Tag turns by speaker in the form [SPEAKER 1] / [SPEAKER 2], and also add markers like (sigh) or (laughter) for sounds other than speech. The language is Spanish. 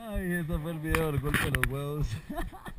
[SPEAKER 1] Ay, esto fue el video del golpe de los huevos. (laughs)